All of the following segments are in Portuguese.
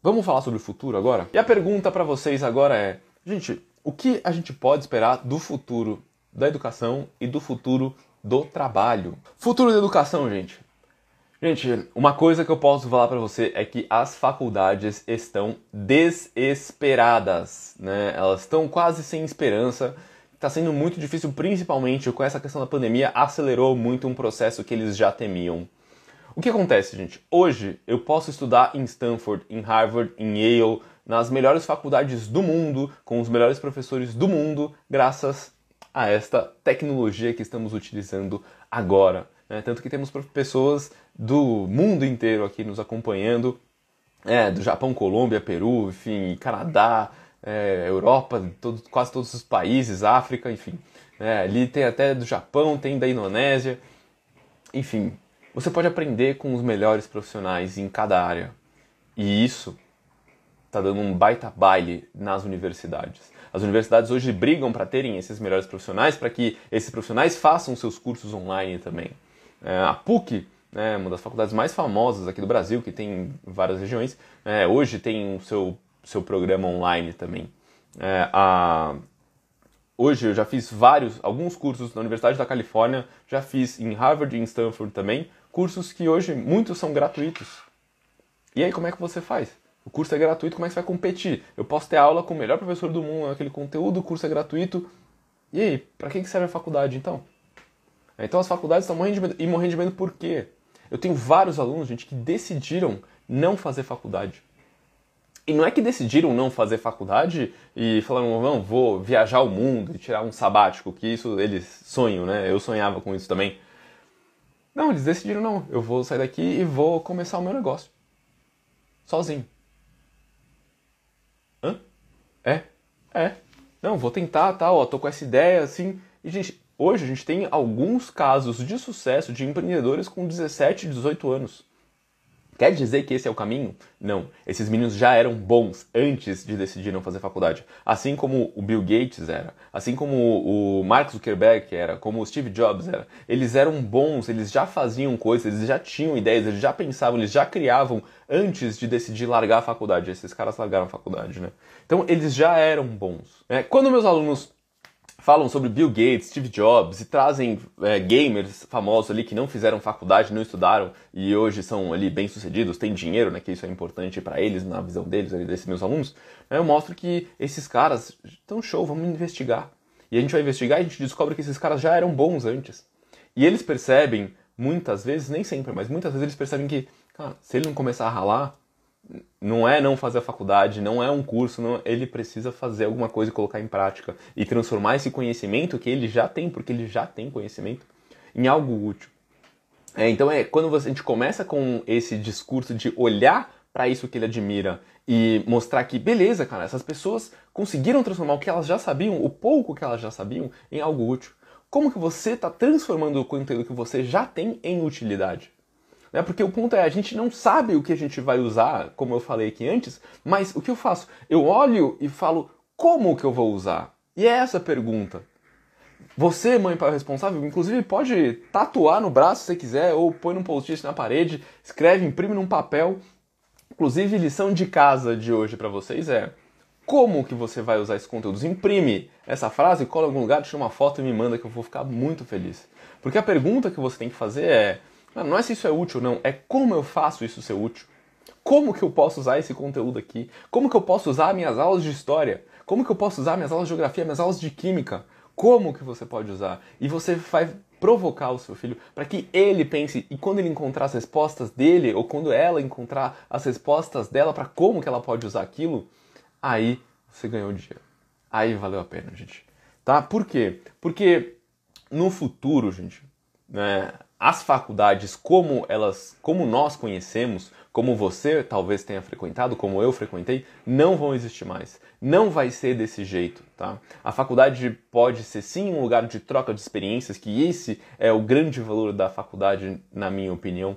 Vamos falar sobre o futuro agora? E a pergunta para vocês agora é: gente, o que a gente pode esperar do futuro da educação e do futuro do trabalho? Futuro da educação, gente. Gente, uma coisa que eu posso falar para você é que as faculdades estão desesperadas, né? Elas estão quase sem esperança. Está sendo muito difícil, principalmente com essa questão da pandemia, acelerou muito um processo que eles já temiam. O que acontece, gente? Hoje eu posso estudar em Stanford, em Harvard, em Yale, nas melhores faculdades do mundo, com os melhores professores do mundo, graças a esta tecnologia que estamos utilizando agora. Né? Tanto que temos pessoas do mundo inteiro aqui nos acompanhando, é, do Japão, Colômbia, Peru, enfim, Canadá, é, Europa, todo, quase todos os países, África, enfim. É, ali tem até do Japão, tem da Indonésia, enfim, você pode aprender com os melhores profissionais em cada área. E isso está dando um baita baile nas universidades. As universidades hoje brigam para terem esses melhores profissionais, para que esses profissionais façam seus cursos online também. É, a PUC, né, uma das faculdades mais famosas aqui do Brasil, que tem várias regiões, é, hoje tem o seu, seu programa online também. É, a, hoje eu já fiz vários, alguns cursos na Universidade da Califórnia, já fiz em Harvard e em Stanford também, cursos que hoje muitos são gratuitos. E aí, como é que você faz? O curso é gratuito, como é que você vai competir? Eu posso ter aula com o melhor professor do mundo naquele conteúdo, o curso é gratuito. E aí, para que serve a faculdade então? Então as faculdades estão morrendo de medo. E morrendo de medo por quê? Eu tenho vários alunos, gente, que decidiram não fazer faculdade. E não é que decidiram não fazer faculdade e falaram, não, vou viajar o mundo e tirar um sabático, que isso eles sonham, né? Eu sonhava com isso também. Não, eles decidiram, não, eu vou sair daqui e vou começar o meu negócio. Sozinho. Hã? É? É. Não, vou tentar, tal, ó, tô com essa ideia, assim. E, gente, hoje a gente tem alguns casos de sucesso de empreendedores com 17, 18 anos. Quer dizer que esse é o caminho? Não. Esses meninos já eram bons antes de decidir não fazer faculdade. Assim como o Bill Gates era, assim como o Mark Zuckerberg era, como o Steve Jobs era. Eles eram bons, eles já faziam coisas, eles já tinham ideias, eles já pensavam, eles já criavam antes de decidir largar a faculdade. Esses caras largaram a faculdade, né? Então eles já eram bons. É, quando meus alunos falam sobre Bill Gates, Steve Jobs e trazem é, gamers famosos ali que não fizeram faculdade, não estudaram e hoje são ali bem sucedidos, têm dinheiro, né, que isso é importante para eles na visão deles, ali, desses meus alunos. Né, eu mostro que esses caras estão show, vamos investigar. E a gente vai investigar e a gente descobre que esses caras já eram bons antes. E eles percebem, muitas vezes, nem sempre, mas muitas vezes eles percebem que, cara, se ele não começar a ralar, não é não fazer a faculdade, não é um curso, não, ele precisa fazer alguma coisa e colocar em prática e transformar esse conhecimento que ele já tem, porque ele já tem conhecimento, em algo útil. É, então é quando você, a gente começa com esse discurso de olhar para isso que ele admira e mostrar que beleza, cara, essas pessoas conseguiram transformar o que elas já sabiam, o pouco que elas já sabiam, em algo útil. Como que você está transformando o conteúdo que você já tem em utilidade? Né? Porque o ponto é, a gente não sabe o que a gente vai usar, como eu falei aqui antes, mas o que eu faço? Eu olho e falo, como que eu vou usar? E é essa a pergunta. Você, mãe pai responsável, inclusive pode tatuar no braço se você quiser, ou põe num post-it na parede, escreve, imprime num papel. Inclusive, lição de casa de hoje para vocês é como que você vai usar esses conteúdos. Imprime essa frase, cola em algum lugar, tira uma foto e me manda que eu vou ficar muito feliz. Porque a pergunta que você tem que fazer é não é se isso é útil, não. É como eu faço isso ser útil. Como que eu posso usar esse conteúdo aqui? Como que eu posso usar minhas aulas de história? Como que eu posso usar minhas aulas de geografia, minhas aulas de química? Como que você pode usar? E você vai provocar o seu filho para que ele pense e quando ele encontrar as respostas dele ou quando ela encontrar as respostas dela para como que ela pode usar aquilo, aí você ganhou o dia. Aí valeu a pena, gente. Tá? Por quê? Porque no futuro, gente, né, as faculdades como elas, como nós conhecemos, como você talvez tenha frequentado, como eu frequentei, não vão existir mais. Não vai ser desse jeito, tá? A faculdade pode ser sim um lugar de troca de experiências, que esse é o grande valor da faculdade, na minha opinião.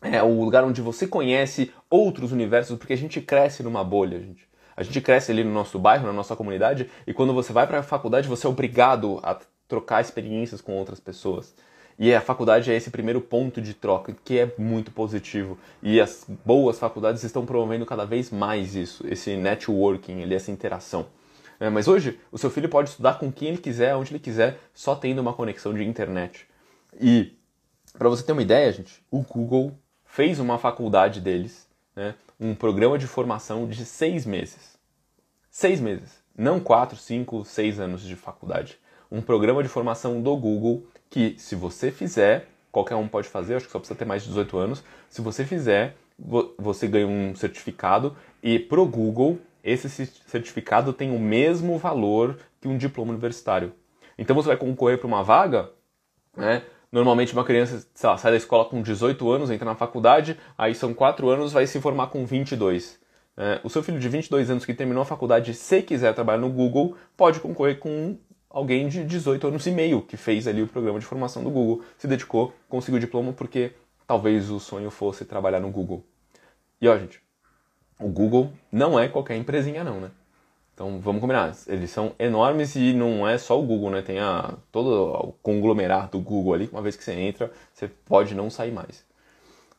É o lugar onde você conhece outros universos, porque a gente cresce numa bolha, gente. A gente cresce ali no nosso bairro, na nossa comunidade, e quando você vai para a faculdade, você é obrigado a trocar experiências com outras pessoas. E a faculdade é esse primeiro ponto de troca, que é muito positivo. E as boas faculdades estão promovendo cada vez mais isso, esse networking, essa interação. É, mas hoje, o seu filho pode estudar com quem ele quiser, onde ele quiser, só tendo uma conexão de internet. E, para você ter uma ideia, gente, o Google fez uma faculdade deles, né, um programa de formação de seis meses. Seis meses. Não quatro, cinco, seis anos de faculdade. Um programa de formação do Google que, se você fizer, qualquer um pode fazer, acho que só precisa ter mais de 18 anos. Se você fizer, você ganha um certificado e pro Google esse certificado tem o mesmo valor que um diploma universitário. Então você vai concorrer para uma vaga, né? Normalmente uma criança lá, sai da escola com 18 anos, entra na faculdade, aí são 4 anos, vai se formar com 22. É, o seu filho de 22 anos que terminou a faculdade, se quiser trabalhar no Google, pode concorrer com alguém de 18 anos e meio que fez ali o programa de formação do Google, se dedicou, conseguiu o diploma porque talvez o sonho fosse trabalhar no Google. E ó, gente, o Google não é qualquer empresinha não, né? Então vamos combinar, eles são enormes e não é só o Google, né? Tem a, todo o conglomerado do Google ali, uma vez que você entra, você pode não sair mais.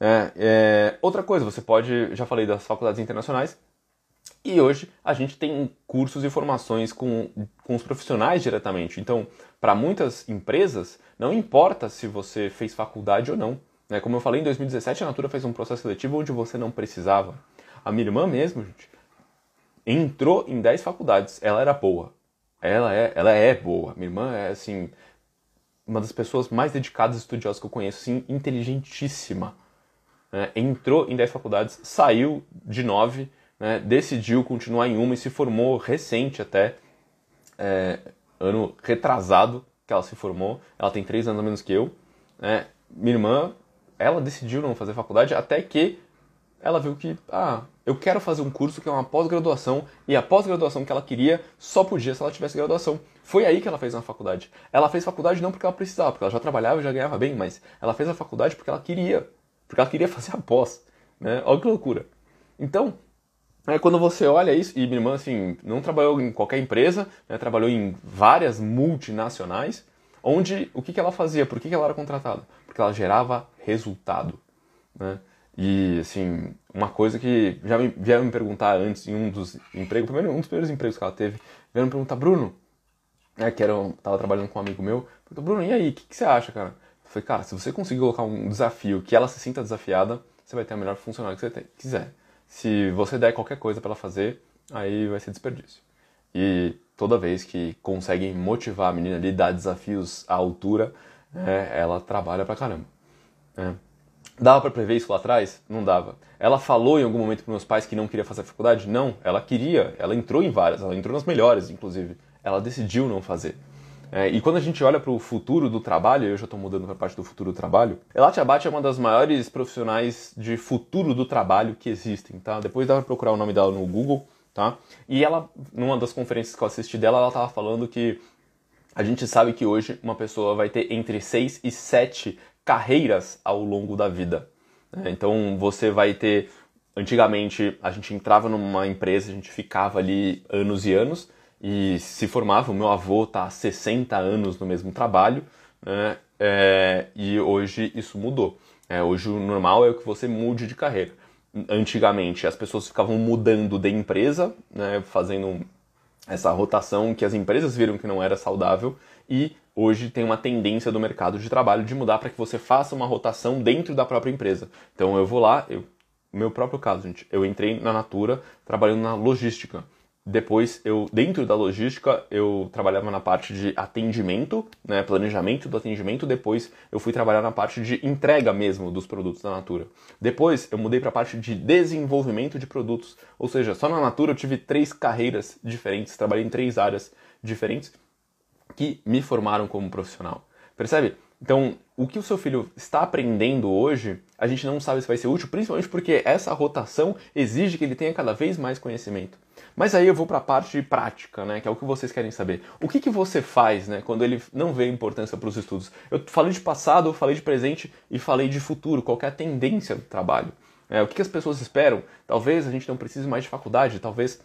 É, é, outra coisa, você pode, já falei das faculdades internacionais, e hoje a gente tem cursos e formações com, com os profissionais diretamente. Então, para muitas empresas, não importa se você fez faculdade ou não. Né? Como eu falei, em 2017 a Natura fez um processo seletivo onde você não precisava. A minha irmã mesmo, gente, entrou em 10 faculdades. Ela era boa. Ela é, ela é boa. Minha irmã é, assim, uma das pessoas mais dedicadas e estudiosas que eu conheço, assim, inteligentíssima. Né? Entrou em 10 faculdades, saiu de 9 né, decidiu continuar em uma e se formou recente até, é, ano retrasado que ela se formou. Ela tem três anos a menos que eu. Né? Minha irmã, ela decidiu não fazer faculdade até que ela viu que, ah, eu quero fazer um curso que é uma pós-graduação e a pós-graduação que ela queria só podia se ela tivesse graduação. Foi aí que ela fez uma faculdade. Ela fez faculdade não porque ela precisava, porque ela já trabalhava e já ganhava bem, mas ela fez a faculdade porque ela queria, porque ela queria fazer a pós. Né? Olha que loucura. Então, é, quando você olha isso, e minha irmã assim, não trabalhou em qualquer empresa, né, trabalhou em várias multinacionais, onde o que, que ela fazia, por que, que ela era contratada? Porque ela gerava resultado. Né? E assim, uma coisa que já me, vieram me perguntar antes em um dos empregos, primeiro, um dos primeiros empregos que ela teve, vieram me perguntar, Bruno, né, que era, tava trabalhando com um amigo meu, perguntou, Bruno, e aí, o que, que você acha, cara? Eu falei, cara, se você conseguir colocar um desafio que ela se sinta desafiada, você vai ter a melhor funcionário que você quiser. Se você der qualquer coisa para ela fazer, aí vai ser desperdício. E toda vez que consegue motivar a menina ali, dar desafios à altura, é, ela trabalha pra caramba. É. Dava para prever isso lá atrás? Não dava. Ela falou em algum momento para meus pais que não queria fazer faculdade? Não, ela queria. Ela entrou em várias, ela entrou nas melhores, inclusive. Ela decidiu não fazer. É, e quando a gente olha para o futuro do trabalho, eu já estou mudando para a parte do futuro do trabalho, Elatia Abate é uma das maiores profissionais de futuro do trabalho que existem, tá? Depois dá para procurar o nome dela no Google, tá? E ela, numa das conferências que eu assisti dela, ela estava falando que a gente sabe que hoje uma pessoa vai ter entre 6 e 7 carreiras ao longo da vida. Né? Então você vai ter. Antigamente a gente entrava numa empresa, a gente ficava ali anos e anos, e se formava. O meu avô está há 60 anos no mesmo trabalho, né? É, e hoje isso mudou. É, hoje o normal é que você mude de carreira. Antigamente as pessoas ficavam mudando de empresa, né, fazendo essa rotação que as empresas viram que não era saudável e hoje tem uma tendência do mercado de trabalho de mudar para que você faça uma rotação dentro da própria empresa. Então eu vou lá, eu, meu próprio caso, gente, eu entrei na Natura trabalhando na logística. Depois, eu dentro da logística, eu trabalhava na parte de atendimento, né, planejamento do atendimento. Depois, eu fui trabalhar na parte de entrega mesmo dos produtos da Natura. Depois, eu mudei para a parte de desenvolvimento de produtos. Ou seja, só na Natura eu tive três carreiras diferentes, trabalhei em três áreas diferentes que me formaram como profissional. Percebe? Então, o que o seu filho está aprendendo hoje, a gente não sabe se vai ser útil, principalmente porque essa rotação exige que ele tenha cada vez mais conhecimento. Mas aí eu vou para a parte prática, né, que é o que vocês querem saber. O que, que você faz né, quando ele não vê importância para os estudos? Eu falei de passado, falei de presente e falei de futuro, qual é a tendência do trabalho. É, o que, que as pessoas esperam? Talvez a gente não precise mais de faculdade, talvez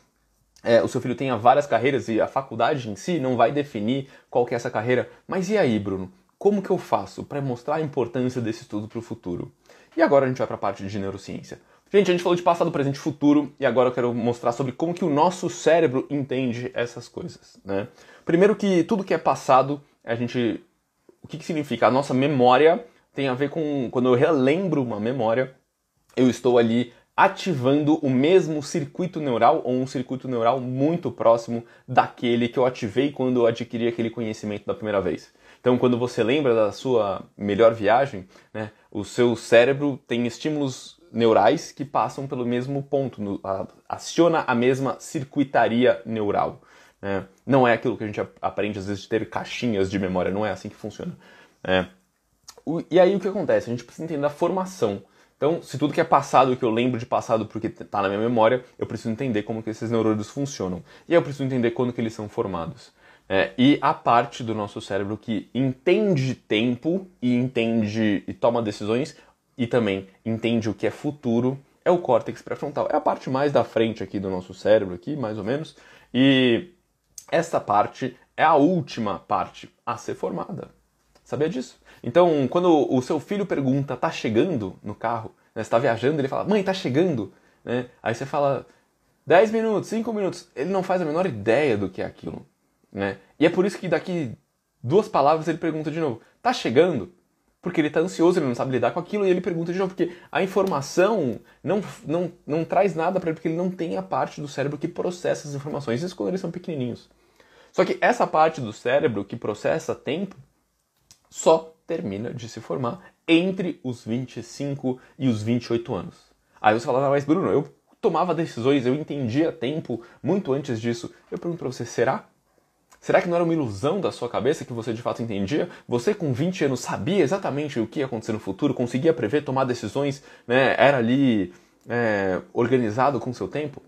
é, o seu filho tenha várias carreiras e a faculdade em si não vai definir qual que é essa carreira. Mas e aí, Bruno? Como que eu faço para mostrar a importância desse estudo para o futuro? E agora a gente vai para a parte de neurociência. Gente, a gente falou de passado, presente e futuro, e agora eu quero mostrar sobre como que o nosso cérebro entende essas coisas, né? Primeiro que tudo que é passado, a gente... O que, que significa? A nossa memória tem a ver com... Quando eu relembro uma memória, eu estou ali ativando o mesmo circuito neural ou um circuito neural muito próximo daquele que eu ativei quando eu adquiri aquele conhecimento da primeira vez. Então, quando você lembra da sua melhor viagem, né, o seu cérebro tem estímulos neurais que passam pelo mesmo ponto, no, a, aciona a mesma circuitaria neural. Né? Não é aquilo que a gente aprende às vezes de ter caixinhas de memória, não é assim que funciona. É. O, e aí o que acontece? A gente precisa entender a formação. Então, se tudo que é passado, que eu lembro de passado porque está na minha memória, eu preciso entender como que esses neurônios funcionam. E eu preciso entender quando que eles são formados. É, e a parte do nosso cérebro que entende tempo e entende e toma decisões e também entende o que é futuro é o córtex pré-frontal. É a parte mais da frente aqui do nosso cérebro, aqui, mais ou menos. E essa parte é a última parte a ser formada. Sabia disso? Então, quando o seu filho pergunta, tá chegando no carro, né, você tá viajando, ele fala, mãe, tá chegando. Né? Aí você fala, 10 minutos, 5 minutos. Ele não faz a menor ideia do que é aquilo. Né? E é por isso que daqui duas palavras ele pergunta de novo, tá chegando? porque ele está ansioso, ele não sabe lidar com aquilo e ele pergunta de novo, porque a informação não, não, não traz nada para ele, porque ele não tem a parte do cérebro que processa as informações, isso quando eles são pequenininhos. Só que essa parte do cérebro que processa tempo só termina de se formar entre os 25 e os 28 anos. Aí você fala, mas Bruno, eu tomava decisões, eu entendia tempo muito antes disso. Eu pergunto para você, será? Será que não era uma ilusão da sua cabeça que você de fato entendia? Você com 20 anos sabia exatamente o que ia acontecer no futuro, conseguia prever, tomar decisões, né? era ali é, organizado com o seu tempo?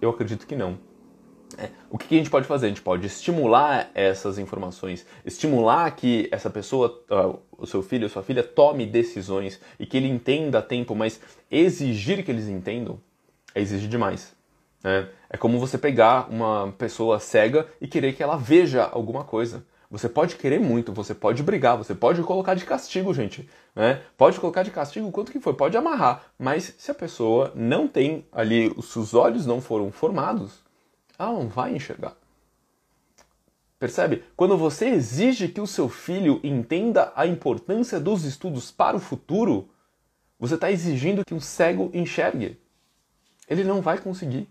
Eu acredito que não. É, o que a gente pode fazer? A gente pode estimular essas informações, estimular que essa pessoa, uh, o seu filho, a sua filha, tome decisões e que ele entenda a tempo, mas exigir que eles entendam é exigir demais. Né? É como você pegar uma pessoa cega e querer que ela veja alguma coisa. Você pode querer muito, você pode brigar, você pode colocar de castigo, gente. Né? Pode colocar de castigo o quanto que for, pode amarrar. Mas se a pessoa não tem ali, os seus olhos não foram formados, ela não vai enxergar. Percebe? Quando você exige que o seu filho entenda a importância dos estudos para o futuro, você está exigindo que um cego enxergue. Ele não vai conseguir.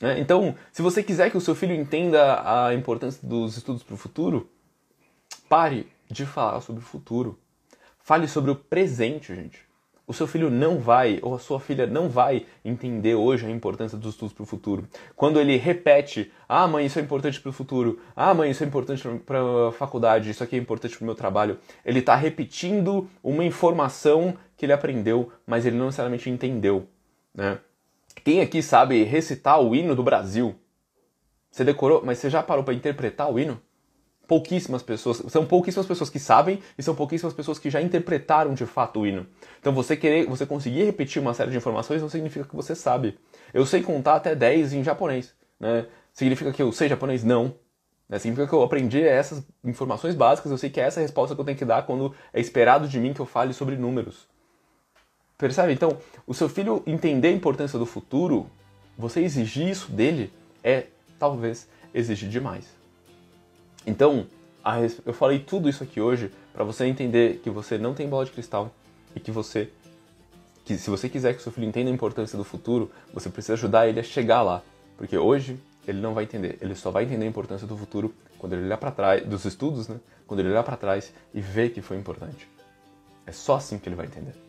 Né? Então, se você quiser que o seu filho entenda a importância dos estudos para o futuro, pare de falar sobre o futuro. Fale sobre o presente, gente. O seu filho não vai, ou a sua filha não vai entender hoje a importância dos estudos para o futuro. Quando ele repete, ah, mãe, isso é importante para o futuro, ah, mãe, isso é importante para a faculdade, isso aqui é importante para o meu trabalho, ele está repetindo uma informação que ele aprendeu, mas ele não necessariamente entendeu. Né? Quem aqui sabe recitar o hino do Brasil? Você decorou, mas você já parou para interpretar o hino? Pouquíssimas pessoas, são pouquíssimas pessoas que sabem e são pouquíssimas pessoas que já interpretaram de fato o hino. Então você querer, você conseguir repetir uma série de informações não significa que você sabe. Eu sei contar até 10 em japonês, né? Significa que eu sei japonês? Não. Né? Significa que eu aprendi essas informações básicas, eu sei que é essa a resposta que eu tenho que dar quando é esperado de mim que eu fale sobre números. Percebe? Então, o seu filho entender a importância do futuro, você exigir isso dele é talvez exigir demais. Então, eu falei tudo isso aqui hoje para você entender que você não tem bola de cristal e que você que se você quiser que seu filho entenda a importância do futuro, você precisa ajudar ele a chegar lá, porque hoje ele não vai entender, ele só vai entender a importância do futuro quando ele olhar para trás dos estudos, né? Quando ele olhar para trás e ver que foi importante. É só assim que ele vai entender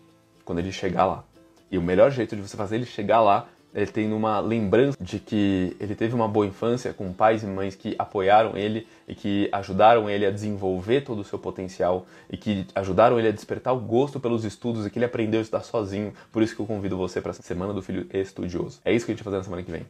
quando ele chegar lá. E o melhor jeito de você fazer ele chegar lá é tendo uma lembrança de que ele teve uma boa infância com pais e mães que apoiaram ele e que ajudaram ele a desenvolver todo o seu potencial e que ajudaram ele a despertar o gosto pelos estudos e que ele aprendeu a estudar sozinho. Por isso que eu convido você para essa semana do filho estudioso. É isso que a gente vai fazer na semana que vem.